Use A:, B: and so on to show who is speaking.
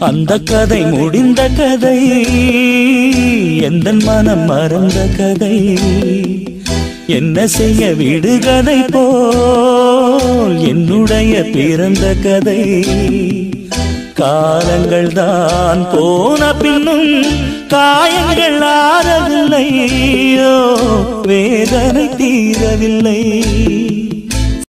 A: அந்த கதை முடிந்த கதை எந்த மனம் மறந்த கதை? என்ன செய்ய விடுகதை போல் என்னுடைய பிறந்த கதை. காலங்கள் தான் போன பின்னும் காயங்கள் ஆறவில்லையோ வேதனை தீரவில்லை.